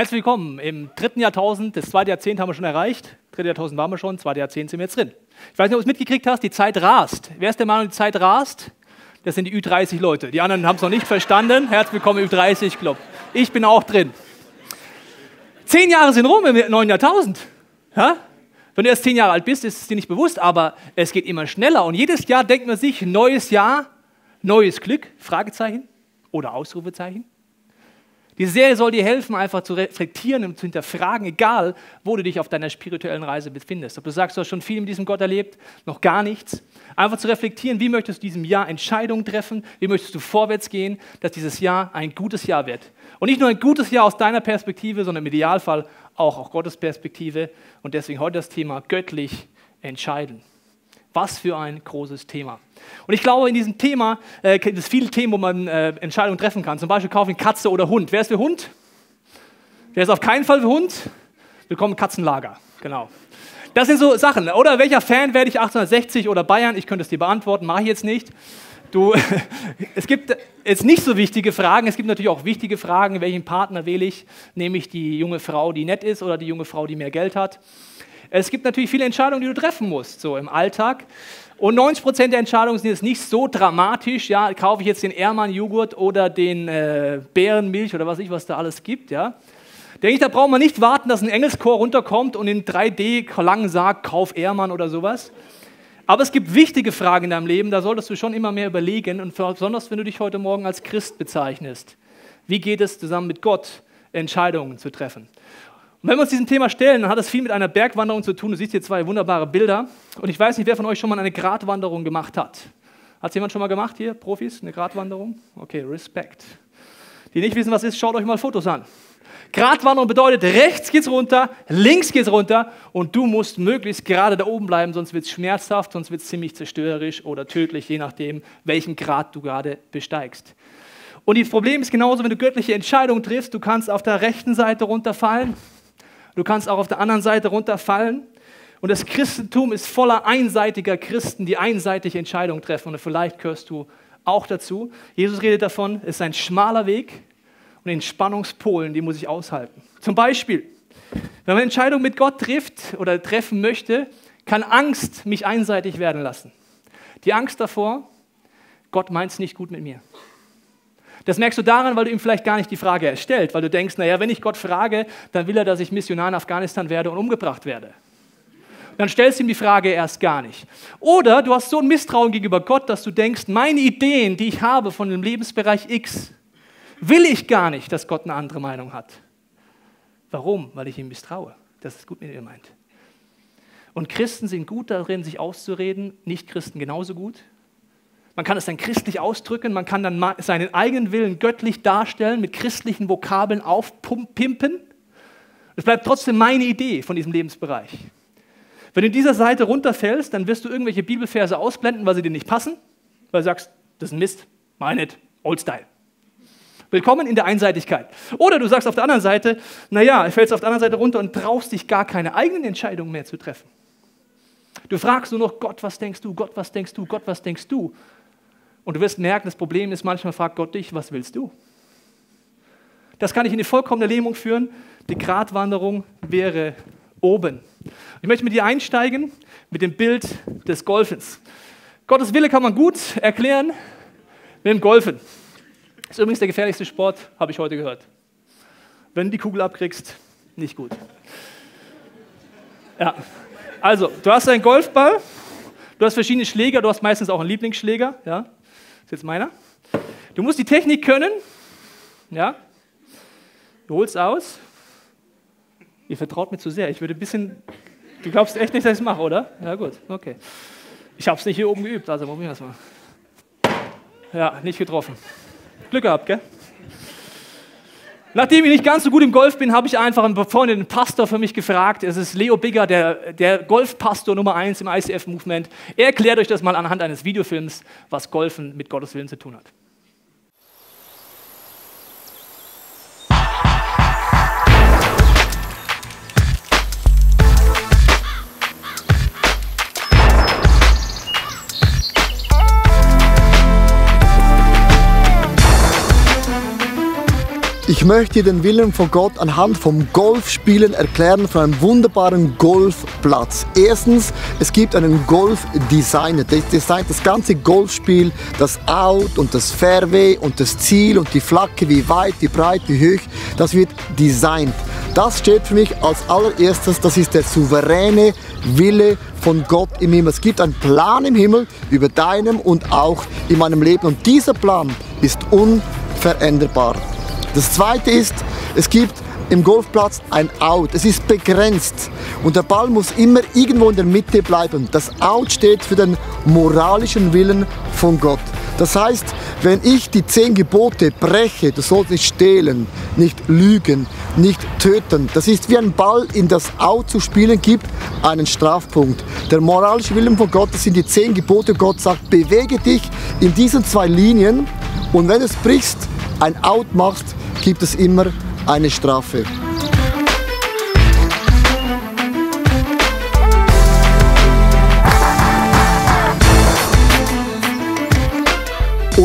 Herzlich willkommen im dritten Jahrtausend. Das zweite Jahrzehnt haben wir schon erreicht. Dritte Jahrtausend waren wir schon, zweite Jahrzehnt sind wir jetzt drin. Ich weiß nicht, ob du es mitgekriegt hast, die Zeit rast. Wer ist der Meinung, die Zeit rast? Das sind die Ü30-Leute. Die anderen haben es noch nicht verstanden. Herzlich willkommen im Ü30-Club. Ich bin auch drin. Zehn Jahre sind rum im neuen Jahrtausend. Ja? Wenn du erst zehn Jahre alt bist, ist es dir nicht bewusst, aber es geht immer schneller. Und jedes Jahr denkt man sich, neues Jahr, neues Glück, Fragezeichen oder Ausrufezeichen. Diese Serie soll dir helfen, einfach zu reflektieren und zu hinterfragen, egal wo du dich auf deiner spirituellen Reise befindest. Ob du sagst, du hast schon viel mit diesem Gott erlebt, noch gar nichts. Einfach zu reflektieren, wie möchtest du diesem Jahr Entscheidungen treffen, wie möchtest du vorwärts gehen, dass dieses Jahr ein gutes Jahr wird. Und nicht nur ein gutes Jahr aus deiner Perspektive, sondern im Idealfall auch aus Gottes Perspektive. Und deswegen heute das Thema göttlich entscheiden. Was für ein großes Thema. Und ich glaube, in diesem Thema äh, gibt es viele Themen, wo man äh, Entscheidungen treffen kann. Zum Beispiel kaufen Katze oder Hund. Wer ist für Hund? Wer ist auf keinen Fall für Hund? Willkommen Katzenlager. Genau. Das sind so Sachen. Oder welcher Fan werde ich 1860 oder Bayern? Ich könnte es dir beantworten, mache ich jetzt nicht. Du, es gibt jetzt nicht so wichtige Fragen. Es gibt natürlich auch wichtige Fragen. Welchen Partner wähle ich? Nehme ich die junge Frau, die nett ist, oder die junge Frau, die mehr Geld hat? Es gibt natürlich viele Entscheidungen, die du treffen musst, so im Alltag. Und 90 Prozent der Entscheidungen sind jetzt nicht so dramatisch. Ja, kaufe ich jetzt den Ehrmann-Joghurt oder den äh, Bärenmilch oder was ich, was da alles gibt. Ja, denke ich, da braucht man nicht warten, dass ein Engelschor runterkommt und in 3D lang sagt, kauf Ehrmann oder sowas. Aber es gibt wichtige Fragen in deinem Leben, da solltest du schon immer mehr überlegen und besonders, wenn du dich heute Morgen als Christ bezeichnest. Wie geht es zusammen mit Gott, Entscheidungen zu treffen? Und wenn wir uns diesem Thema stellen, dann hat das viel mit einer Bergwanderung zu tun. Du siehst hier zwei wunderbare Bilder. Und ich weiß nicht, wer von euch schon mal eine Gratwanderung gemacht hat. Hat es jemand schon mal gemacht hier, Profis, eine Gratwanderung? Okay, Respekt. Die nicht wissen, was ist, schaut euch mal Fotos an. Gratwanderung bedeutet, rechts geht's runter, links geht's runter und du musst möglichst gerade da oben bleiben, sonst wird es schmerzhaft, sonst wird es ziemlich zerstörerisch oder tödlich, je nachdem, welchen Grad du gerade besteigst. Und das Problem ist genauso, wenn du göttliche Entscheidungen triffst, du kannst auf der rechten Seite runterfallen, Du kannst auch auf der anderen Seite runterfallen. Und das Christentum ist voller einseitiger Christen, die einseitig Entscheidungen treffen. Und vielleicht gehörst du auch dazu. Jesus redet davon, es ist ein schmaler Weg und den Spannungspolen, die muss ich aushalten. Zum Beispiel, wenn man Entscheidungen mit Gott trifft oder treffen möchte, kann Angst mich einseitig werden lassen. Die Angst davor, Gott meint es nicht gut mit mir. Das merkst du daran, weil du ihm vielleicht gar nicht die Frage erstellt, weil du denkst, naja, wenn ich Gott frage, dann will er, dass ich Missionar in Afghanistan werde und umgebracht werde. Dann stellst du ihm die Frage erst gar nicht. Oder du hast so ein Misstrauen gegenüber Gott, dass du denkst, meine Ideen, die ich habe von dem Lebensbereich X, will ich gar nicht, dass Gott eine andere Meinung hat. Warum? Weil ich ihm misstraue, dass es gut mit mir meint. Und Christen sind gut darin, sich auszureden, Nicht-Christen genauso gut. Man kann es dann christlich ausdrücken, man kann dann seinen eigenen Willen göttlich darstellen, mit christlichen Vokabeln aufpimpen. Es bleibt trotzdem meine Idee von diesem Lebensbereich. Wenn du in dieser Seite runterfällst, dann wirst du irgendwelche Bibelverse ausblenden, weil sie dir nicht passen, weil du sagst, das ist ein Mist, meine Old Style. Willkommen in der Einseitigkeit. Oder du sagst auf der anderen Seite, naja, fällst auf der anderen Seite runter und traust dich gar keine eigenen Entscheidungen mehr zu treffen. Du fragst nur noch, Gott, was denkst du? Gott, was denkst du? Gott, was denkst du? Und du wirst merken, das Problem ist, manchmal fragt Gott dich, was willst du? Das kann ich in die vollkommene Lähmung führen. Die Gratwanderung wäre oben. Ich möchte mit dir einsteigen mit dem Bild des Golfens. Gottes Wille kann man gut erklären mit dem Golfen. Das ist übrigens der gefährlichste Sport, habe ich heute gehört. Wenn du die Kugel abkriegst, nicht gut. Ja, also, du hast einen Golfball, du hast verschiedene Schläger, du hast meistens auch einen Lieblingsschläger. Ja? Ist jetzt meiner. Du musst die Technik können. Ja? Du holst aus. Ihr vertraut mir zu sehr. Ich würde ein bisschen. Du glaubst echt nicht, dass ich es mache, oder? Ja, gut, okay. Ich habe es nicht hier oben geübt, also probieren wir es mal. Ja, nicht getroffen. Glück gehabt, gell? Nachdem ich nicht ganz so gut im Golf bin, habe ich einfach einen befreundeten Pastor für mich gefragt. Es ist Leo Bigger, der, der Golfpastor Nummer 1 im ICF-Movement. Er erklärt euch das mal anhand eines Videofilms, was Golfen mit Gottes Willen zu tun hat. Ich möchte dir den Willen von Gott anhand vom Golfspielen erklären von einem wunderbaren Golfplatz. Erstens, es gibt einen Golfdesigner, der designt das ganze Golfspiel, das Out und das Fairway und das Ziel und die Flagge, wie weit, wie breit, wie hoch, das wird designt. Das steht für mich als allererstes, das ist der souveräne Wille von Gott im Himmel. Es gibt einen Plan im Himmel über deinem und auch in meinem Leben und dieser Plan ist unveränderbar. Das zweite ist, es gibt im Golfplatz ein Out. Es ist begrenzt und der Ball muss immer irgendwo in der Mitte bleiben. Das Out steht für den moralischen Willen von Gott. Das heißt, wenn ich die zehn Gebote breche, du sollst nicht stehlen, nicht lügen, nicht töten. Das ist wie ein Ball in das Out zu spielen gibt, einen Strafpunkt. Der moralische Willen von Gott, das sind die zehn Gebote. Gott sagt, bewege dich in diesen zwei Linien und wenn du es brichst, ein Out machst, gibt es immer eine Strafe.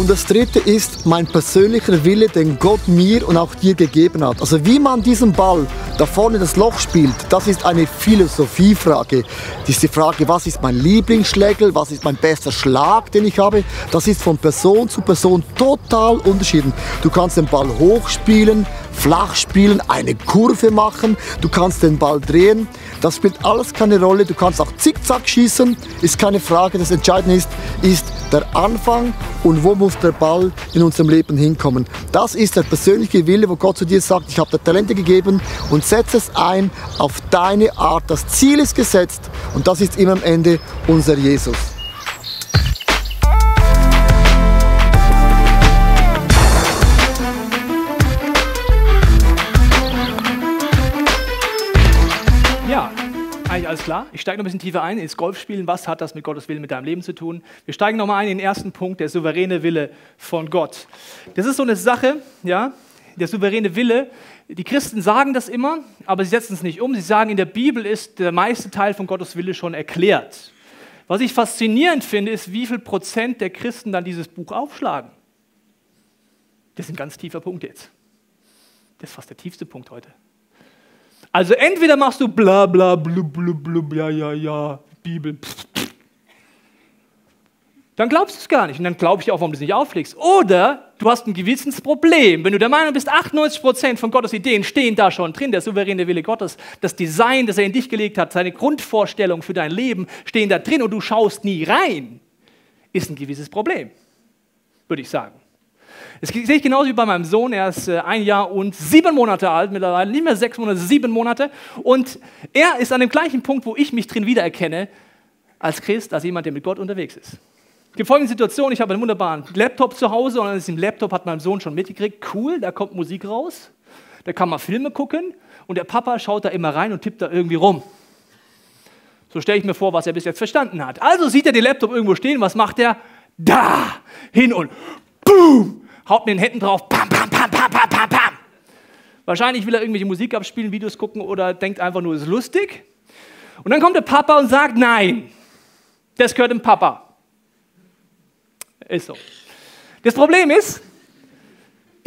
Und das dritte ist mein persönlicher Wille, den Gott mir und auch dir gegeben hat. Also wie man diesen Ball da vorne das Loch spielt, das ist eine Philosophiefrage. Das ist die Frage, was ist mein Lieblingsschlägel, was ist mein bester Schlag, den ich habe. Das ist von Person zu Person total unterschieden. Du kannst den Ball hochspielen, flach spielen, eine Kurve machen, du kannst den Ball drehen. Das spielt alles keine Rolle. Du kannst auch zickzack schießen, ist keine Frage. Das Entscheidende ist, ist der Anfang und wo muss der Ball in unserem Leben hinkommen. Das ist der persönliche Wille, wo Gott zu dir sagt, ich habe dir Talente gegeben und setze es ein auf deine Art. Das Ziel ist gesetzt und das ist immer am Ende unser Jesus. Klar. Ich steige noch ein bisschen tiefer ein ins Golfspielen. Was hat das mit Gottes Willen, mit deinem Leben zu tun? Wir steigen nochmal ein in den ersten Punkt, der souveräne Wille von Gott. Das ist so eine Sache, ja, der souveräne Wille. Die Christen sagen das immer, aber sie setzen es nicht um. Sie sagen, in der Bibel ist der meiste Teil von Gottes Wille schon erklärt. Was ich faszinierend finde, ist, wie viel Prozent der Christen dann dieses Buch aufschlagen. Das ist ein ganz tiefer Punkt jetzt. Das ist fast der tiefste Punkt heute. Also entweder machst du bla bla blub blub blub, ja, ja, ja, Bibel. Pff, pff. Dann glaubst du es gar nicht und dann glaube ich auch, warum du es nicht auflegst. Oder du hast ein Gewissensproblem. Wenn du der Meinung bist, 98% von Gottes Ideen stehen da schon drin, der souveräne Wille Gottes, das Design, das er in dich gelegt hat, seine Grundvorstellungen für dein Leben stehen da drin und du schaust nie rein, ist ein gewisses Problem, würde ich sagen. Das sehe ich genauso wie bei meinem Sohn. Er ist äh, ein Jahr und sieben Monate alt mittlerweile, nicht mehr sechs Monate, sieben Monate. Und er ist an dem gleichen Punkt, wo ich mich drin wiedererkenne, als Christ, als jemand, der mit Gott unterwegs ist. Es gibt folgende Situation, ich habe einen wunderbaren Laptop zu Hause und an diesem Laptop hat mein Sohn schon mitgekriegt, cool, da kommt Musik raus, da kann man Filme gucken und der Papa schaut da immer rein und tippt da irgendwie rum. So stelle ich mir vor, was er bis jetzt verstanden hat. Also sieht er den Laptop irgendwo stehen, was macht er? Da, hin und boom, haut mit den Händen drauf, pam, pam, pam, pam, pam, pam, pam. Wahrscheinlich will er irgendwelche Musik abspielen, Videos gucken oder denkt einfach nur, es ist lustig. Und dann kommt der Papa und sagt, nein, das gehört dem Papa. Ist so. Das Problem ist,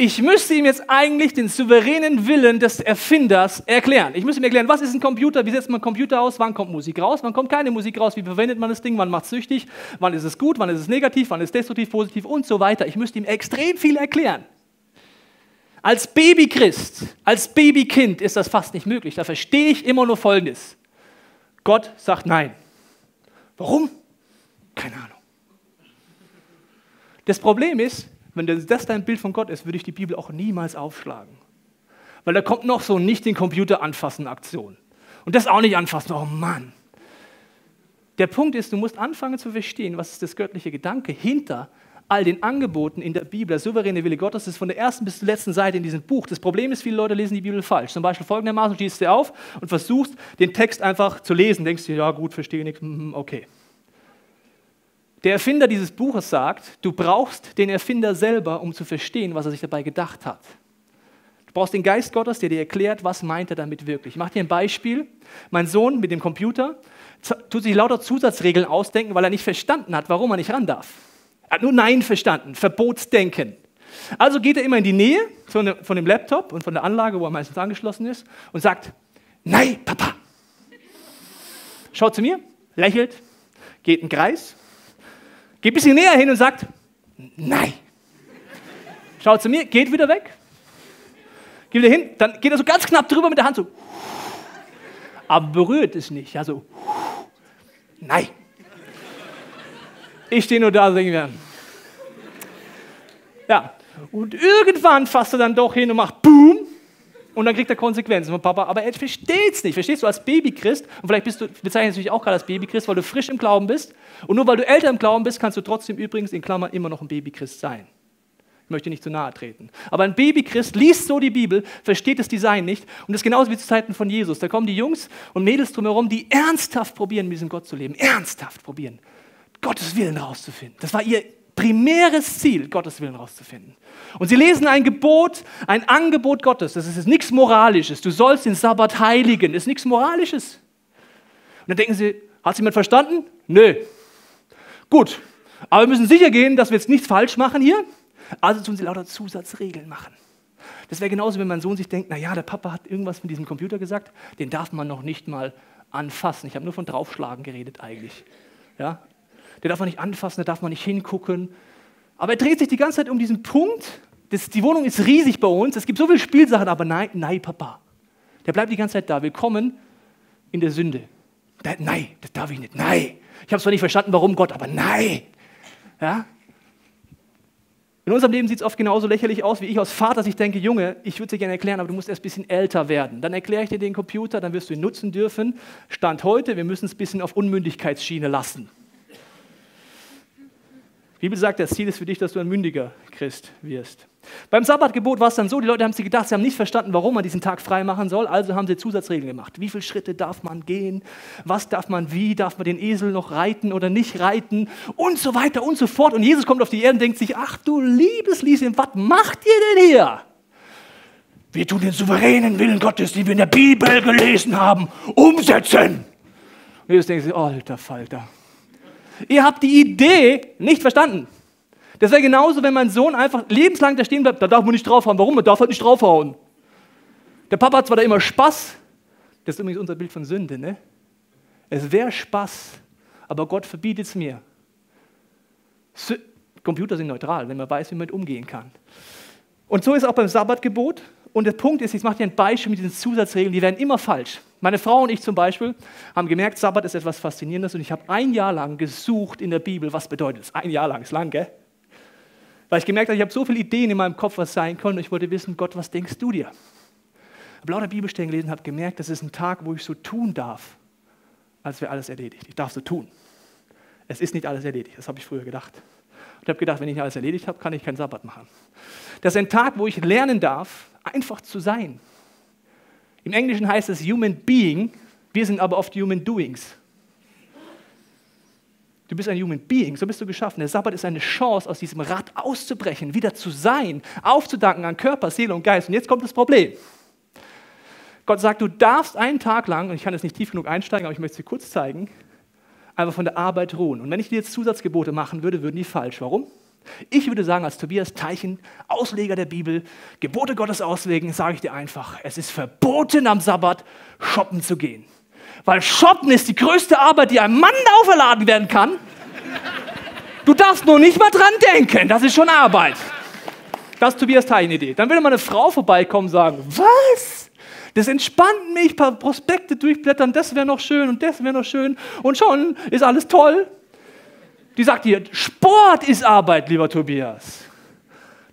ich müsste ihm jetzt eigentlich den souveränen Willen des Erfinders erklären. Ich müsste ihm erklären, was ist ein Computer, wie setzt man einen Computer aus, wann kommt Musik raus, wann kommt keine Musik raus, wie verwendet man das Ding, wann macht es süchtig, wann ist es gut, wann ist es negativ, wann ist es destruktiv, positiv und so weiter. Ich müsste ihm extrem viel erklären. Als Babychrist, als Babykind ist das fast nicht möglich. Da verstehe ich immer nur Folgendes. Gott sagt nein. Warum? Keine Ahnung. Das Problem ist, wenn das dein Bild von Gott ist, würde ich die Bibel auch niemals aufschlagen. Weil da kommt noch so nicht den Computer anfassen Aktion. Und das auch nicht anfassen. Oh Mann. Der Punkt ist, du musst anfangen zu verstehen, was ist das göttliche Gedanke hinter all den Angeboten in der Bibel. Der souveräne Wille Gottes ist von der ersten bis zur letzten Seite in diesem Buch. Das Problem ist, viele Leute lesen die Bibel falsch. Zum Beispiel folgendermaßen, du stehst dir auf und versuchst, den Text einfach zu lesen. Denkst du, ja gut, verstehe nichts, hm, okay. Der Erfinder dieses Buches sagt, du brauchst den Erfinder selber, um zu verstehen, was er sich dabei gedacht hat. Du brauchst den Geist Gottes, der dir erklärt, was meint er damit wirklich. Ich mache dir ein Beispiel. Mein Sohn mit dem Computer tut sich lauter Zusatzregeln ausdenken, weil er nicht verstanden hat, warum er nicht ran darf. Er hat nur Nein verstanden, Verbotsdenken. Also geht er immer in die Nähe von, dem Laptop und von der Anlage, wo er meistens angeschlossen ist, und sagt, nein, Papa. Schaut zu mir, lächelt, geht einen Kreis, geht ein bisschen näher hin und sagt, nein. Schaut zu mir, geht wieder weg, geht wieder hin, dann geht er so ganz knapp drüber mit der Hand so, aber berührt es nicht, also, nein. Ich stehe nur da und denke mir, ja, und irgendwann fasst er dann doch hin und macht Boom und dann kriegt er Konsequenzen von Papa. Aber er versteht es nicht. Verstehst du als Babychrist? Und vielleicht bist du, bezeichnest du dich auch gerade als Babychrist, weil du frisch im Glauben bist. Und nur weil du älter im Glauben bist, kannst du trotzdem übrigens in Klammern immer noch ein Babychrist sein. Ich möchte nicht zu nahe treten. Aber ein Babychrist liest so die Bibel, versteht das Design nicht. Und das ist genauso wie zu Zeiten von Jesus. Da kommen die Jungs und Mädels drumherum, die ernsthaft probieren, mit diesem Gott zu leben. Ernsthaft probieren. Gottes Willen rauszufinden. Das war ihr primäres Ziel, Gottes Willen rauszufinden. Und sie lesen ein Gebot, ein Angebot Gottes. Das ist nichts Moralisches. Du sollst den Sabbat heiligen. Das ist nichts Moralisches. Und dann denken sie, hat es jemand verstanden? Nö. Gut, aber wir müssen sicher gehen, dass wir jetzt nichts falsch machen hier. Also tun sie lauter Zusatzregeln machen. Das wäre genauso, wenn mein Sohn sich denkt, naja, der Papa hat irgendwas mit diesem Computer gesagt, den darf man noch nicht mal anfassen. Ich habe nur von draufschlagen geredet eigentlich. Ja? Der darf man nicht anfassen, da darf man nicht hingucken. Aber er dreht sich die ganze Zeit um diesen Punkt. Das, die Wohnung ist riesig bei uns, es gibt so viele Spielsachen, aber nein, nein, Papa. Der bleibt die ganze Zeit da. Willkommen in der Sünde. Der, nein, das darf ich nicht. Nein. Ich habe zwar nicht verstanden, warum Gott, aber nein. Ja? In unserem Leben sieht es oft genauso lächerlich aus, wie ich als Vater sich denke, Junge, ich würde dir gerne erklären, aber du musst erst ein bisschen älter werden. Dann erkläre ich dir den Computer, dann wirst du ihn nutzen dürfen. Stand heute, wir müssen es ein bisschen auf Unmündigkeitsschiene lassen. Die Bibel sagt, das Ziel ist für dich, dass du ein mündiger Christ wirst. Beim Sabbatgebot war es dann so, die Leute haben sich gedacht, sie haben nicht verstanden, warum man diesen Tag frei machen soll, also haben sie Zusatzregeln gemacht. Wie viele Schritte darf man gehen? Was darf man wie? Darf man den Esel noch reiten oder nicht reiten? Und so weiter und so fort. Und Jesus kommt auf die Erde und denkt sich, ach du liebes Lieschen, was macht ihr denn hier? Wir tun den souveränen Willen Gottes, den wir in der Bibel gelesen haben, umsetzen. Und Jesus denkt sich, alter Falter, Ihr habt die Idee nicht verstanden. Das wäre genauso, wenn mein Sohn einfach lebenslang da stehen bleibt. Da darf man nicht draufhauen. Warum? Man darf halt nicht draufhauen. Der Papa hat zwar da immer Spaß. Das ist übrigens unser Bild von Sünde. Ne? Es wäre Spaß, aber Gott verbietet es mir. Computer sind neutral, wenn man weiß, wie man damit umgehen kann. Und so ist auch beim Sabbatgebot. Und der Punkt ist, ich mache dir ein Beispiel mit diesen Zusatzregeln, die werden immer falsch. Meine Frau und ich zum Beispiel haben gemerkt, Sabbat ist etwas Faszinierendes und ich habe ein Jahr lang gesucht in der Bibel, was bedeutet es. Ein Jahr lang, ist lang, gell? Weil ich gemerkt habe, ich habe so viele Ideen in meinem Kopf, was sein können ich wollte wissen, Gott, was denkst du dir? Ich habe lauter Bibelstellen gelesen und habe gemerkt, das ist ein Tag, wo ich so tun darf, als wäre alles erledigt. Ich darf so tun. Es ist nicht alles erledigt, das habe ich früher gedacht. Und ich habe gedacht, wenn ich alles erledigt habe, kann ich keinen Sabbat machen. Das ist ein Tag, wo ich lernen darf, einfach zu sein. Im Englischen heißt es Human Being, wir sind aber oft Human Doings. Du bist ein Human Being, so bist du geschaffen. Der Sabbat ist eine Chance, aus diesem Rad auszubrechen, wieder zu sein, aufzudanken an Körper, Seele und Geist. Und jetzt kommt das Problem. Gott sagt, du darfst einen Tag lang, und ich kann jetzt nicht tief genug einsteigen, aber ich möchte es dir kurz zeigen, einfach von der Arbeit ruhen. Und wenn ich dir jetzt Zusatzgebote machen würde, würden die falsch. Warum? Ich würde sagen, als Tobias Teichen, Ausleger der Bibel, Gebote Gottes auslegen, sage ich dir einfach, es ist verboten am Sabbat shoppen zu gehen. Weil shoppen ist die größte Arbeit, die einem Mann auferladen werden kann. Du darfst nur nicht mal dran denken, das ist schon Arbeit. Das ist Tobias Teichen Idee. Dann würde mal eine Frau vorbeikommen und sagen, was? Das entspannt mich, ein paar Prospekte durchblättern, das wäre noch schön und das wäre noch schön und schon ist alles toll. Die sagt dir, Sport ist Arbeit, lieber Tobias.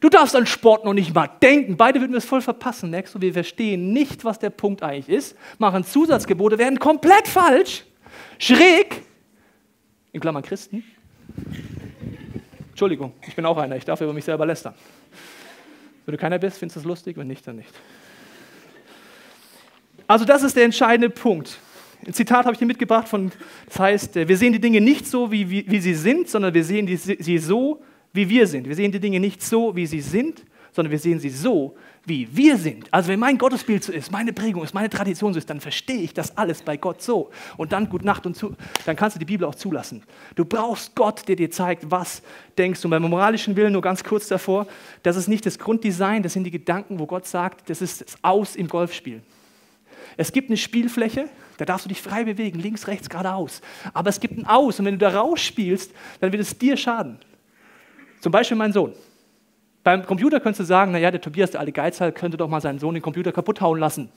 Du darfst an Sport noch nicht mal denken. Beide würden es voll verpassen. Merkst du, wir verstehen nicht, was der Punkt eigentlich ist, machen Zusatzgebote, werden komplett falsch, schräg, in Klammern Christen. Entschuldigung, ich bin auch einer, ich darf über mich selber lästern. Wenn du keiner bist, findest du es lustig, wenn nicht, dann nicht. Also das ist der entscheidende Punkt. Ein Zitat habe ich dir mitgebracht von, das heißt, äh, wir sehen die Dinge nicht so, wie, wie, wie sie sind, sondern wir sehen die, sie so, wie wir sind. Wir sehen die Dinge nicht so, wie sie sind, sondern wir sehen sie so, wie wir sind. Also wenn mein Gottesbild so ist, meine Prägung ist, meine Tradition so ist, dann verstehe ich das alles bei Gott so. Und dann gut Nacht und zu, dann kannst du die Bibel auch zulassen. Du brauchst Gott, der dir zeigt, was denkst du. Und beim moralischen Willen nur ganz kurz davor, das ist nicht das Grunddesign, das sind die Gedanken, wo Gott sagt, das ist das Aus im Golfspiel. Es gibt eine Spielfläche, da darfst du dich frei bewegen, links, rechts, geradeaus. Aber es gibt ein Aus und wenn du da rausspielst, dann wird es dir schaden. Zum Beispiel mein Sohn. Beim Computer könntest du sagen, naja, der Tobias, der alte Geizhal, könnte doch mal seinen Sohn den Computer kaputt hauen lassen.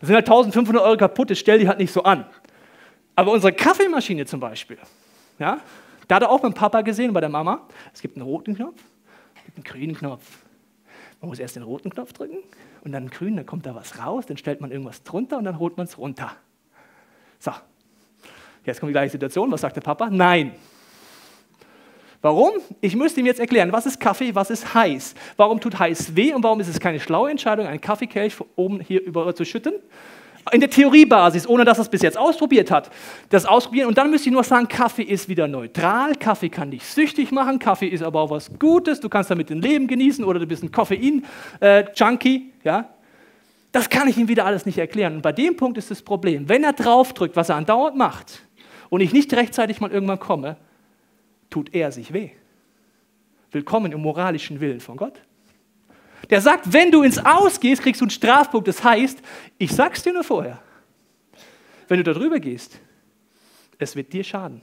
Das sind halt 1500 Euro kaputt, das stell die halt nicht so an. Aber unsere Kaffeemaschine zum Beispiel, ja, da hat er auch beim Papa gesehen, bei der Mama, es gibt einen roten Knopf, es gibt einen grünen Knopf. Man muss erst den roten Knopf drücken und dann den grünen, dann kommt da was raus, dann stellt man irgendwas drunter und dann holt man es runter. So, jetzt kommt die gleiche Situation. Was sagt der Papa? Nein. Warum? Ich müsste ihm jetzt erklären, was ist Kaffee, was ist heiß. Warum tut heiß weh und warum ist es keine schlaue Entscheidung, einen Kaffeekelch oben hier über zu schütten? In der Theoriebasis, ohne dass er es bis jetzt ausprobiert hat. Das ausprobieren und dann müsste ich nur sagen, Kaffee ist wieder neutral, Kaffee kann dich süchtig machen, Kaffee ist aber auch was Gutes, du kannst damit ein Leben genießen oder du bist ein Koffein-Junkie. Ja? Das kann ich ihm wieder alles nicht erklären. Und bei dem Punkt ist das Problem, wenn er draufdrückt, was er andauernd macht, und ich nicht rechtzeitig mal irgendwann komme, tut er sich weh. Willkommen im moralischen Willen von Gott. Der sagt, wenn du ins Aus gehst, kriegst du einen Strafpunkt. Das heißt, ich sag's dir nur vorher. Wenn du da drüber gehst, es wird dir schaden.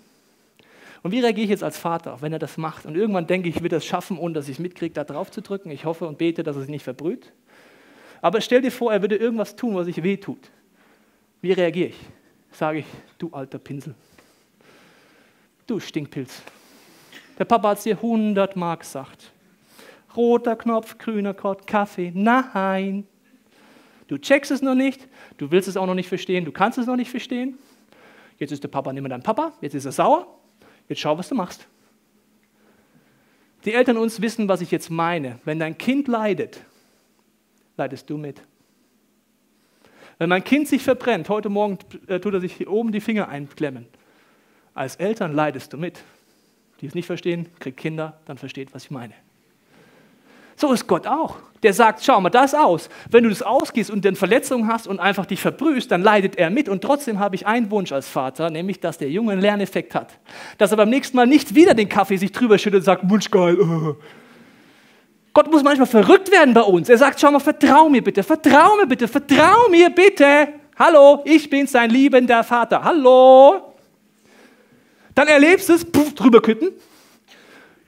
Und wie reagiere ich jetzt als Vater, wenn er das macht? Und irgendwann denke ich, ich will das schaffen, ohne dass ich es mitkriege, da drauf zu drücken. Ich hoffe und bete, dass er sich nicht verbrüht. Aber stell dir vor, er würde irgendwas tun, was sich weh tut. Wie reagiere ich? Sage ich, du alter Pinsel. Du Stinkpilz. Der Papa hat es dir hundertmal gesagt. Roter Knopf, grüner Knopf, Kaffee. Nein. Du checkst es noch nicht, du willst es auch noch nicht verstehen, du kannst es noch nicht verstehen. Jetzt ist der Papa nicht mehr dein Papa, jetzt ist er sauer. Jetzt schau, was du machst. Die Eltern uns wissen, was ich jetzt meine. Wenn dein Kind leidet, leidest du mit. Wenn mein Kind sich verbrennt, heute Morgen äh, tut er sich hier oben die Finger einklemmen. Als Eltern leidest du mit. Die es nicht verstehen, kriegt Kinder, dann versteht, was ich meine. So ist Gott auch. Der sagt, schau mal das aus. Wenn du das ausgehst und dann Verletzungen hast und einfach dich verbrühst, dann leidet er mit. Und trotzdem habe ich einen Wunsch als Vater, nämlich, dass der Junge einen Lerneffekt hat. Dass er beim nächsten Mal nicht wieder den Kaffee sich drüber schüttet und sagt, Wunschgeil. Gott muss manchmal verrückt werden bei uns. Er sagt, schau mal, vertrau mir bitte, vertrau mir bitte, vertrau mir bitte. Hallo, ich bin sein liebender Vater. Hallo. Dann erlebst du es, pff, drüber kütten.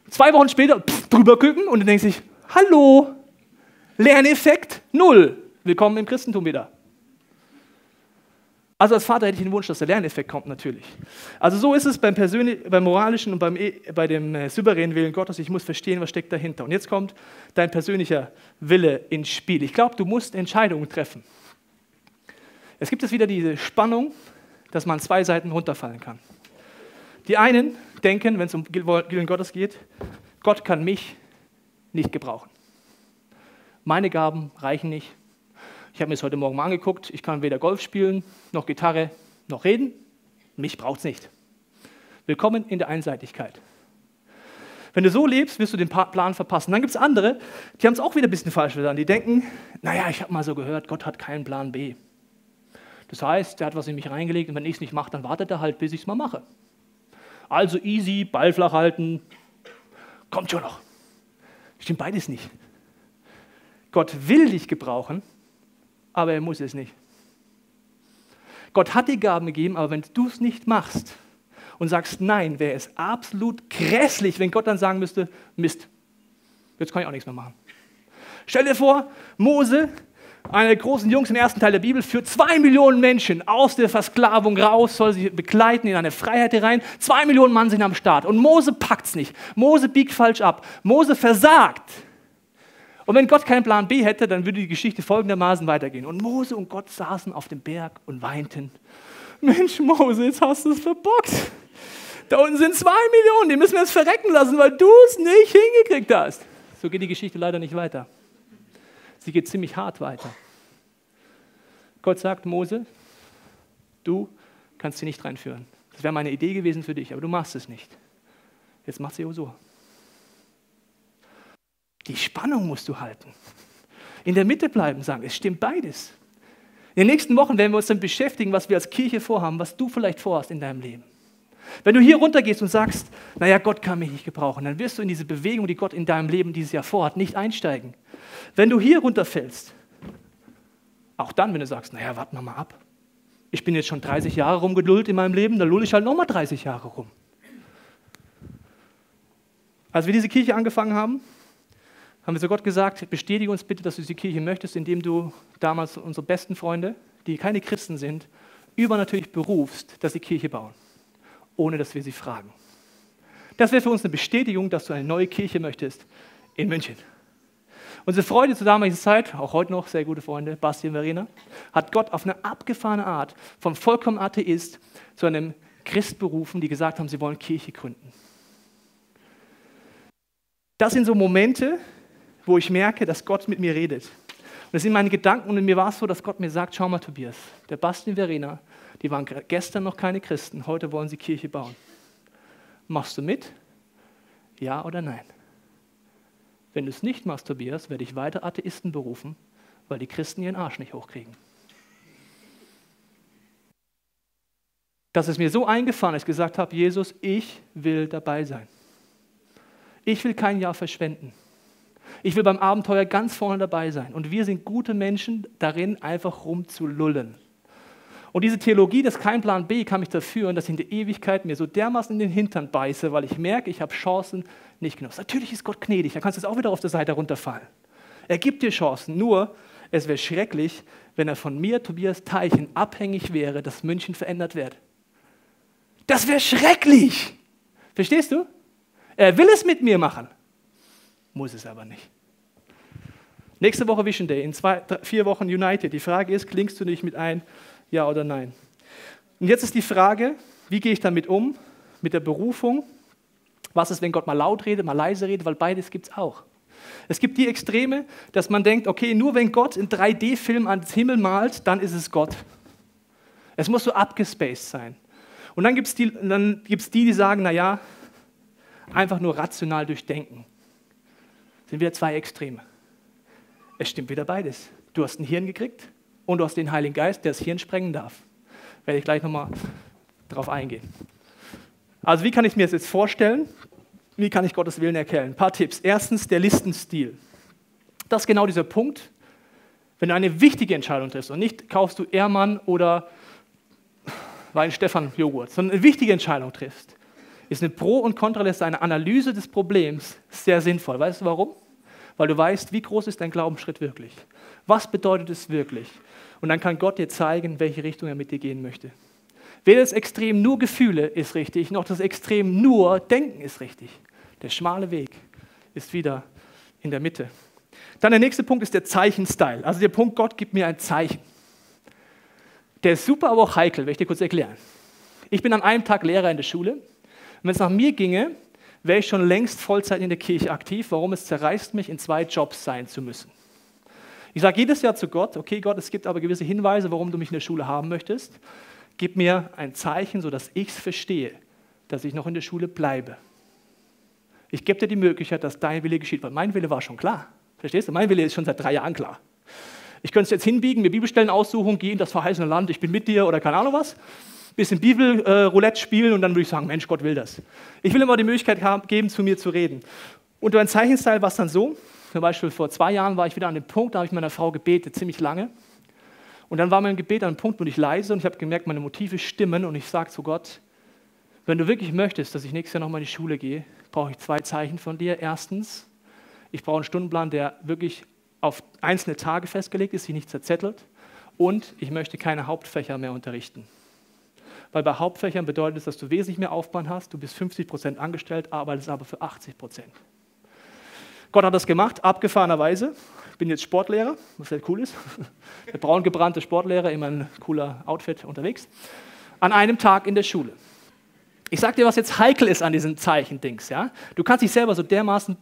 Zwei Wochen später, pff, drüber kücken und dann denkst du hallo, Lerneffekt null. Willkommen im Christentum wieder. Also als Vater hätte ich den Wunsch, dass der Lerneffekt kommt, natürlich. Also so ist es beim, beim moralischen und beim, bei dem äh, souveränen Willen Gottes. Ich muss verstehen, was steckt dahinter. Und jetzt kommt dein persönlicher Wille ins Spiel. Ich glaube, du musst Entscheidungen treffen. Es gibt jetzt wieder diese Spannung, dass man zwei Seiten runterfallen kann. Die einen denken, wenn es um Willen Gottes geht, Gott kann mich nicht gebrauchen. Meine Gaben reichen nicht. Ich habe mir das heute Morgen mal angeguckt. Ich kann weder Golf spielen, noch Gitarre, noch reden. Mich braucht es nicht. Willkommen in der Einseitigkeit. Wenn du so lebst, wirst du den Plan verpassen. Dann gibt es andere, die haben es auch wieder ein bisschen falsch verstanden. Die denken, naja, ich habe mal so gehört, Gott hat keinen Plan B. Das heißt, er hat was in mich reingelegt und wenn ich es nicht mache, dann wartet er halt, bis ich es mal mache. Also easy, Ball flach halten, kommt schon noch. Stimmt beides nicht. Gott will dich gebrauchen, aber er muss es nicht. Gott hat die Gaben gegeben, aber wenn du es nicht machst und sagst nein, wäre es absolut grässlich, wenn Gott dann sagen müsste, Mist, jetzt kann ich auch nichts mehr machen. Stell dir vor, Mose einer der großen Jungs im ersten Teil der Bibel, führt zwei Millionen Menschen aus der Versklavung raus, soll sie begleiten in eine Freiheit herein. Zwei Millionen Mann sind am Start. Und Mose packt es nicht. Mose biegt falsch ab. Mose versagt. Und wenn Gott keinen Plan B hätte, dann würde die Geschichte folgendermaßen weitergehen. Und Mose und Gott saßen auf dem Berg und weinten. Mensch, Mose, jetzt hast du es verbockt. Da unten sind zwei Millionen, die müssen wir jetzt verrecken lassen, weil du es nicht hingekriegt hast. So geht die Geschichte leider nicht weiter. Sie geht ziemlich hart weiter. Gott sagt, Mose, du kannst sie nicht reinführen. Das wäre meine Idee gewesen für dich, aber du machst es nicht. Jetzt macht sie Josua. Die Spannung musst du halten. In der Mitte bleiben, sagen, es stimmt beides. In den nächsten Wochen werden wir uns dann beschäftigen, was wir als Kirche vorhaben, was du vielleicht vorhast in deinem Leben. Wenn du hier runtergehst und sagst, naja, Gott kann mich nicht gebrauchen, dann wirst du in diese Bewegung, die Gott in deinem Leben dieses Jahr vorhat, nicht einsteigen. Wenn du hier runterfällst, auch dann, wenn du sagst, naja, warten wir mal ab. Ich bin jetzt schon 30 Jahre rumgeduldet in meinem Leben, dann lull ich halt nochmal 30 Jahre rum. Als wir diese Kirche angefangen haben, haben wir zu Gott gesagt, bestätige uns bitte, dass du diese Kirche möchtest, indem du damals unsere besten Freunde, die keine Christen sind, übernatürlich berufst, dass sie Kirche bauen, ohne dass wir sie fragen. Das wäre für uns eine Bestätigung, dass du eine neue Kirche möchtest in München. Unsere Freunde zur damaligen Zeit, auch heute noch sehr gute Freunde, Basti und Verena, hat Gott auf eine abgefahrene Art vom vollkommen Atheist zu einem Christ berufen, die gesagt haben, sie wollen Kirche gründen. Das sind so Momente, wo ich merke, dass Gott mit mir redet. Und das sind meine Gedanken und in mir war es so, dass Gott mir sagt, schau mal Tobias, der Basti und Verena, die waren gestern noch keine Christen, heute wollen sie Kirche bauen. Machst du mit? Ja oder nein? Wenn du es nicht Tobias, werde ich weiter Atheisten berufen, weil die Christen ihren Arsch nicht hochkriegen. Dass es mir so eingefahren ist, gesagt habe, Jesus, ich will dabei sein. Ich will kein Jahr verschwenden. Ich will beim Abenteuer ganz vorne dabei sein. Und wir sind gute Menschen darin, einfach rumzulullen. Und diese Theologie, das kein Plan B, kann mich dafür führen, dass ich in der Ewigkeit mir so dermaßen in den Hintern beiße, weil ich merke, ich habe Chancen nicht genutzt. Natürlich ist Gott gnädig, da kannst du jetzt auch wieder auf der Seite runterfallen. Er gibt dir Chancen, nur es wäre schrecklich, wenn er von mir, Tobias Teichen, abhängig wäre, dass München verändert wird. Das wäre schrecklich. Verstehst du? Er will es mit mir machen muss es aber nicht. Nächste Woche Vision Day, in zwei, drei, vier Wochen United. Die Frage ist, klingst du nicht mit ein, ja oder nein? Und jetzt ist die Frage, wie gehe ich damit um, mit der Berufung? Was ist, wenn Gott mal laut redet, mal leise redet, weil beides gibt es auch. Es gibt die Extreme, dass man denkt, okay, nur wenn Gott in 3D-Film ans Himmel malt, dann ist es Gott. Es muss so abgespaced sein. Und dann gibt es die, die, die sagen, naja, einfach nur rational durchdenken sind wieder zwei Extreme. Es stimmt wieder beides. Du hast ein Hirn gekriegt und du hast den Heiligen Geist, der das Hirn sprengen darf. Werde ich gleich nochmal drauf eingehen. Also wie kann ich mir das jetzt vorstellen? Wie kann ich Gottes Willen erkennen? Ein paar Tipps. Erstens der Listenstil. Das ist genau dieser Punkt. Wenn du eine wichtige Entscheidung triffst und nicht kaufst du Ehrmann oder Wein Stefan Joghurt, sondern eine wichtige Entscheidung triffst, ist eine Pro- und Kontraliste, eine Analyse des Problems sehr sinnvoll. Weißt du warum? Weil du weißt, wie groß ist dein Glaubensschritt wirklich? Was bedeutet es wirklich? Und dann kann Gott dir zeigen, welche Richtung er mit dir gehen möchte. Weder das Extrem nur Gefühle ist richtig, noch das Extrem nur Denken ist richtig. Der schmale Weg ist wieder in der Mitte. Dann der nächste Punkt ist der Zeichenstyle. Also der Punkt, Gott gibt mir ein Zeichen. Der ist super, aber auch heikel, werde ich dir kurz erklären. Ich bin an einem Tag Lehrer in der Schule wenn es nach mir ginge, wäre ich schon längst Vollzeit in der Kirche aktiv. Warum es zerreißt mich, in zwei Jobs sein zu müssen. Ich sage jedes Jahr zu Gott, okay Gott, es gibt aber gewisse Hinweise, warum du mich in der Schule haben möchtest. Gib mir ein Zeichen, sodass ich es verstehe, dass ich noch in der Schule bleibe. Ich gebe dir die Möglichkeit, dass dein Wille geschieht, weil mein Wille war schon klar. Verstehst du? Mein Wille ist schon seit drei Jahren klar. Ich könnte es jetzt hinbiegen, mir Bibelstellen aussuchen, gehen in das verheißene Land, ich bin mit dir oder keine Ahnung was bisschen Bibelroulette spielen und dann würde ich sagen, Mensch, Gott will das. Ich will immer die Möglichkeit haben, geben, zu mir zu reden. Und ein Zeichenstyle war es dann so, zum Beispiel vor zwei Jahren war ich wieder an dem Punkt, da habe ich meiner Frau gebetet, ziemlich lange. Und dann war mein Gebet an einem Punkt, wo ich leise und ich habe gemerkt, meine Motive stimmen und ich sage zu Gott, wenn du wirklich möchtest, dass ich nächstes Jahr nochmal in die Schule gehe, brauche ich zwei Zeichen von dir. Erstens, ich brauche einen Stundenplan, der wirklich auf einzelne Tage festgelegt ist, sich nicht zerzettelt. Und ich möchte keine Hauptfächer mehr unterrichten weil bei Hauptfächern bedeutet es, dass du wesentlich mehr Aufwand hast, du bist 50 Prozent angestellt, arbeitest aber für 80 Prozent. Gott hat das gemacht, abgefahrenerweise. Ich bin jetzt Sportlehrer, was sehr cool ist. Der braun gebrannte Sportlehrer, immer ein cooler Outfit unterwegs. An einem Tag in der Schule. Ich sag dir, was jetzt heikel ist an diesen Zeichendings. Ja? Du kannst dich selber so dermaßen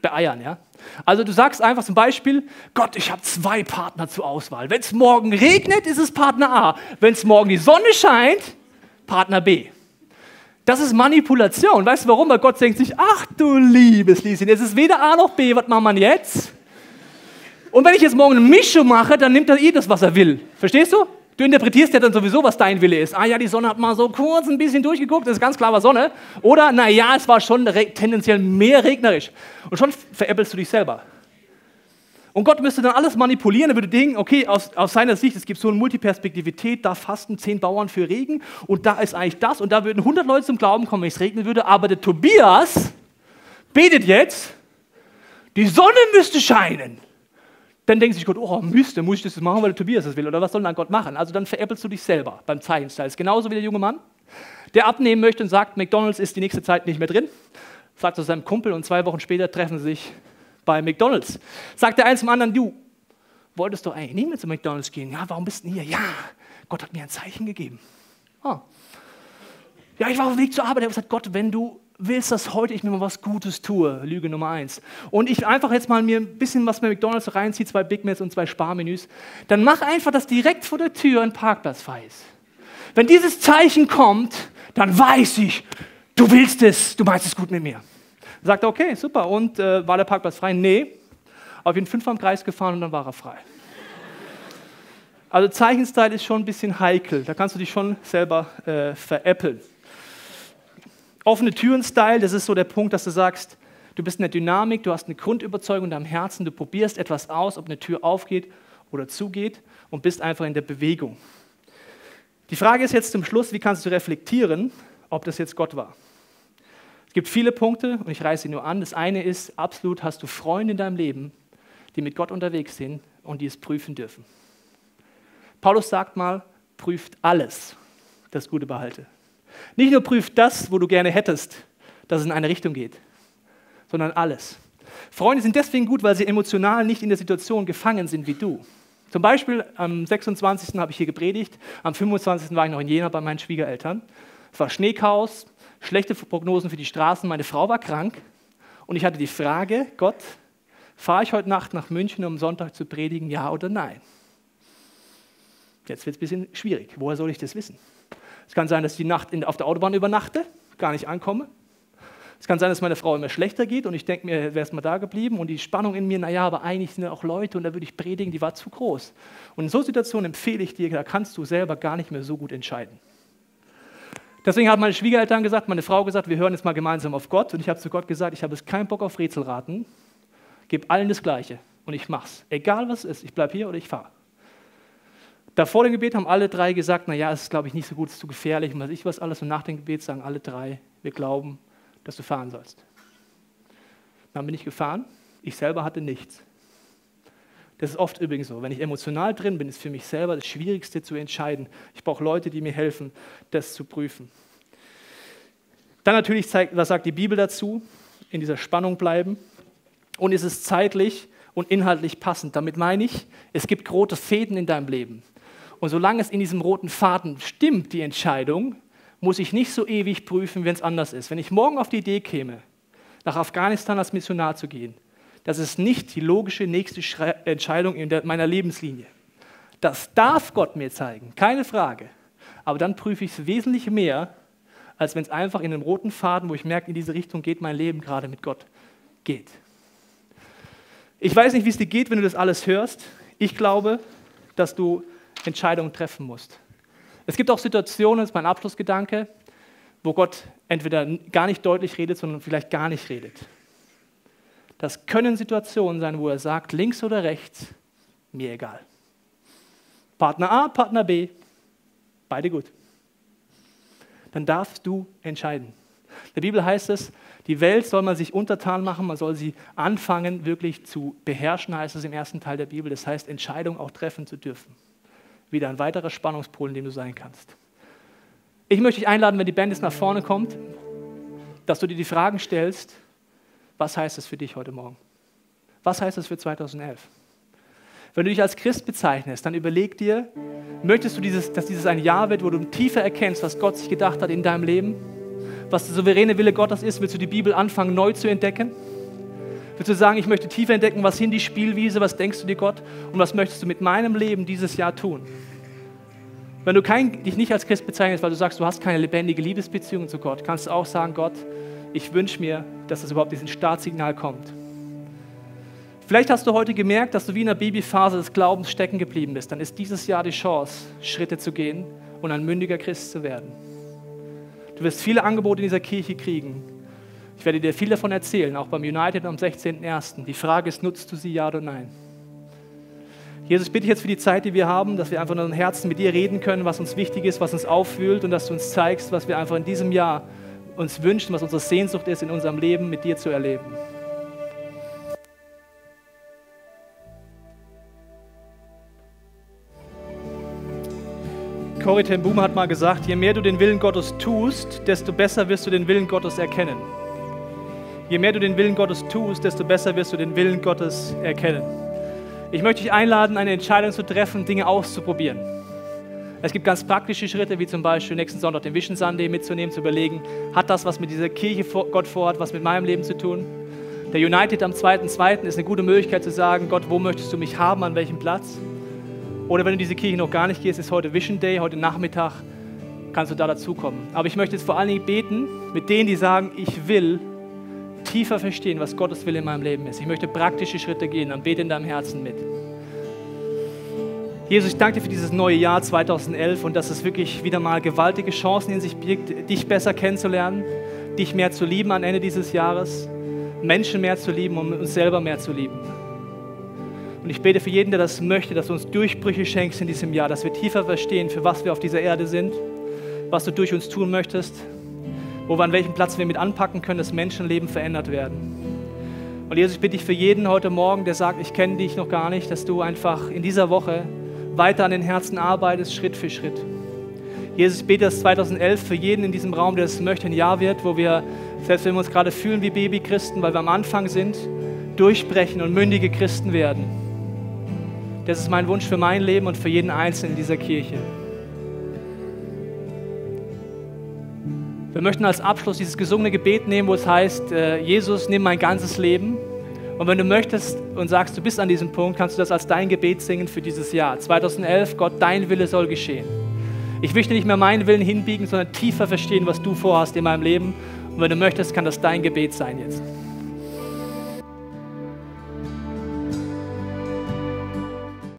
beeiern. Ja? Also du sagst einfach zum Beispiel, Gott, ich habe zwei Partner zur Auswahl. Wenn es morgen regnet, ist es Partner A. Wenn es morgen die Sonne scheint, Partner B. Das ist Manipulation. Weißt du warum? Weil Gott denkt sich, ach du liebes Lieschen, es ist weder A noch B, was machen wir jetzt? Und wenn ich jetzt morgen eine Mischung mache, dann nimmt er eh das, was er will. Verstehst du? Du interpretierst ja dann sowieso, was dein Wille ist. Ah ja, die Sonne hat mal so kurz ein bisschen durchgeguckt, das ist ganz klar war Sonne. Oder, naja, es war schon tendenziell mehr regnerisch. Und schon veräppelst du dich selber. Und Gott müsste dann alles manipulieren, er würde denken, okay, aus, aus seiner Sicht, es gibt so eine Multiperspektivität, da fasten zehn Bauern für Regen und da ist eigentlich das und da würden 100 Leute zum Glauben kommen, wenn es regnen würde, aber der Tobias betet jetzt, die Sonne müsste scheinen. Dann denkt sich Gott, oh Mist, muss ich das machen, weil der Tobias das will oder was soll dann Gott machen? Also dann veräppelst du dich selber beim Zeichenstyle. Genauso wie der junge Mann, der abnehmen möchte und sagt, McDonalds ist die nächste Zeit nicht mehr drin, sagt zu seinem Kumpel und zwei Wochen später treffen sie sich bei McDonalds. Sagt der eins zum anderen, du wolltest doch eigentlich nicht mehr zu McDonalds gehen. Ja, warum bist du hier? Ja, Gott hat mir ein Zeichen gegeben. Oh. Ja, ich war auf dem Weg zur Arbeit. Er hat gesagt, Gott, wenn du willst, dass heute ich mir mal was Gutes tue, Lüge Nummer eins, und ich einfach jetzt mal mir ein bisschen was bei McDonalds reinziehe, zwei Big Macs und zwei Sparmenüs, dann mach einfach, dass direkt vor der Tür ein Parkplatz frei ist. Wenn dieses Zeichen kommt, dann weiß ich, du willst es, du meinst es gut mit mir. Sagt er, okay, super. Und äh, war der Parkplatz frei? Nee. Auf jeden fünfmal im Kreis gefahren und dann war er frei. Also Zeichenstyle ist schon ein bisschen heikel. Da kannst du dich schon selber äh, veräppeln. Offene Türen-Style, das ist so der Punkt, dass du sagst, du bist in der Dynamik, du hast eine Grundüberzeugung in deinem Herzen, du probierst etwas aus, ob eine Tür aufgeht oder zugeht und bist einfach in der Bewegung. Die Frage ist jetzt zum Schluss, wie kannst du reflektieren, ob das jetzt Gott war? Es gibt viele Punkte und ich reiße sie nur an. Das eine ist, absolut hast du Freunde in deinem Leben, die mit Gott unterwegs sind und die es prüfen dürfen. Paulus sagt mal, prüft alles, das Gute behalte. Nicht nur prüft das, wo du gerne hättest, dass es in eine Richtung geht, sondern alles. Freunde sind deswegen gut, weil sie emotional nicht in der Situation gefangen sind wie du. Zum Beispiel am 26. habe ich hier gepredigt, am 25. war ich noch in Jena bei meinen Schwiegereltern. Es war Schneechaos, schlechte Prognosen für die Straßen. Meine Frau war krank und ich hatte die Frage, Gott, fahre ich heute Nacht nach München, um Sonntag zu predigen, ja oder nein? Jetzt wird es ein bisschen schwierig. Woher soll ich das wissen? Es kann sein, dass ich die Nacht auf der Autobahn übernachte, gar nicht ankomme. Es kann sein, dass meine Frau immer schlechter geht und ich denke mir, wäre es mal da geblieben und die Spannung in mir, naja, aber eigentlich sind ja auch Leute und da würde ich predigen, die war zu groß. Und in so Situationen empfehle ich dir, da kannst du selber gar nicht mehr so gut entscheiden. Deswegen haben meine Schwiegereltern gesagt, meine Frau gesagt, wir hören jetzt mal gemeinsam auf Gott. Und ich habe zu Gott gesagt, ich habe jetzt keinen Bock auf Rätselraten. Gib allen das Gleiche und ich mach's. Egal was es ist, ich bleibe hier oder ich fahre. Da vor dem Gebet haben alle drei gesagt, naja, es ist, glaube ich, nicht so gut, es ist zu gefährlich und was ich was alles. Und nach dem Gebet sagen alle drei, wir glauben, dass du fahren sollst. Dann bin ich gefahren, ich selber hatte nichts. Das ist oft übrigens so. Wenn ich emotional drin bin, ist für mich selber das Schwierigste zu entscheiden. Ich brauche Leute, die mir helfen, das zu prüfen. Dann natürlich zeigt, was sagt die Bibel dazu? In dieser Spannung bleiben. Und ist es zeitlich und inhaltlich passend? Damit meine ich, es gibt rote Fäden in deinem Leben. Und solange es in diesem roten Faden stimmt, die Entscheidung, muss ich nicht so ewig prüfen, wenn es anders ist. Wenn ich morgen auf die Idee käme, nach Afghanistan als Missionar zu gehen, das ist nicht die logische nächste Entscheidung in meiner Lebenslinie. Das darf Gott mir zeigen, keine Frage. Aber dann prüfe ich es wesentlich mehr, als wenn es einfach in einem roten Faden, wo ich merke, in diese Richtung geht mein Leben gerade mit Gott, geht. Ich weiß nicht, wie es dir geht, wenn du das alles hörst. Ich glaube, dass du Entscheidungen treffen musst. Es gibt auch Situationen, das ist mein Abschlussgedanke, wo Gott entweder gar nicht deutlich redet, sondern vielleicht gar nicht redet. Das können Situationen sein, wo er sagt, links oder rechts, mir egal. Partner A, Partner B, beide gut. Dann darfst du entscheiden. In der Bibel heißt es, die Welt soll man sich untertan machen, man soll sie anfangen wirklich zu beherrschen, heißt es im ersten Teil der Bibel. Das heißt, Entscheidungen auch treffen zu dürfen. Wieder ein weiterer Spannungspol, in dem du sein kannst. Ich möchte dich einladen, wenn die Band jetzt nach vorne kommt, dass du dir die Fragen stellst, was heißt es für dich heute Morgen? Was heißt es für 2011? Wenn du dich als Christ bezeichnest, dann überleg dir, möchtest du, dieses, dass dieses ein Jahr wird, wo du tiefer erkennst, was Gott sich gedacht hat in deinem Leben? Was der souveräne Wille Gottes ist? Willst du die Bibel anfangen, neu zu entdecken? Willst du sagen, ich möchte tiefer entdecken, was sind die Spielwiese, was denkst du dir Gott und was möchtest du mit meinem Leben dieses Jahr tun? Wenn du kein, dich nicht als Christ bezeichnest, weil du sagst, du hast keine lebendige Liebesbeziehung zu Gott, kannst du auch sagen, Gott, ich wünsche mir, dass es überhaupt diesen Startsignal kommt. Vielleicht hast du heute gemerkt, dass du wie in der Babyphase des Glaubens stecken geblieben bist. Dann ist dieses Jahr die Chance, Schritte zu gehen und ein mündiger Christ zu werden. Du wirst viele Angebote in dieser Kirche kriegen. Ich werde dir viel davon erzählen, auch beim United am 16.01. Die Frage ist, nutzt du sie, ja oder nein? Jesus, bitte ich jetzt für die Zeit, die wir haben, dass wir einfach in unserem Herzen mit dir reden können, was uns wichtig ist, was uns auffühlt und dass du uns zeigst, was wir einfach in diesem Jahr uns wünschen, was unsere Sehnsucht ist, in unserem Leben mit dir zu erleben. Corrie ten Boom hat mal gesagt, je mehr du den Willen Gottes tust, desto besser wirst du den Willen Gottes erkennen. Je mehr du den Willen Gottes tust, desto besser wirst du den Willen Gottes erkennen. Ich möchte dich einladen, eine Entscheidung zu treffen, Dinge auszuprobieren. Es gibt ganz praktische Schritte, wie zum Beispiel nächsten Sonntag den Vision Sunday mitzunehmen, zu überlegen, hat das was mit dieser Kirche Gott vorhat, was mit meinem Leben zu tun? Der United am 2.2. ist eine gute Möglichkeit zu sagen, Gott, wo möchtest du mich haben, an welchem Platz? Oder wenn du diese Kirche noch gar nicht gehst, ist heute Vision Day, heute Nachmittag, kannst du da dazukommen. Aber ich möchte jetzt vor allen Dingen beten mit denen, die sagen, ich will tiefer verstehen, was Gottes Wille in meinem Leben ist. Ich möchte praktische Schritte gehen, dann bete in deinem Herzen mit. Jesus, ich danke dir für dieses neue Jahr 2011 und dass es wirklich wieder mal gewaltige Chancen in sich birgt, dich besser kennenzulernen, dich mehr zu lieben am Ende dieses Jahres, Menschen mehr zu lieben und uns selber mehr zu lieben. Und ich bete für jeden, der das möchte, dass du uns Durchbrüche schenkst in diesem Jahr, dass wir tiefer verstehen, für was wir auf dieser Erde sind, was du durch uns tun möchtest, wo wir an welchem Platz wir mit anpacken können, dass Menschenleben verändert werden. Und Jesus, ich bitte dich für jeden heute Morgen, der sagt, ich kenne dich noch gar nicht, dass du einfach in dieser Woche weiter an den Herzen arbeitest, Schritt für Schritt. Jesus, ich bete, dass 2011 für jeden in diesem Raum, der es möchte, ein Jahr wird, wo wir, selbst wenn wir uns gerade fühlen wie Babychristen, weil wir am Anfang sind, durchbrechen und mündige Christen werden das ist mein Wunsch für mein Leben und für jeden Einzelnen in dieser Kirche. Wir möchten als Abschluss dieses gesungene Gebet nehmen, wo es heißt, äh, Jesus, nimm mein ganzes Leben. Und wenn du möchtest und sagst, du bist an diesem Punkt, kannst du das als dein Gebet singen für dieses Jahr. 2011, Gott, dein Wille soll geschehen. Ich möchte nicht mehr meinen Willen hinbiegen, sondern tiefer verstehen, was du vorhast in meinem Leben. Und wenn du möchtest, kann das dein Gebet sein jetzt.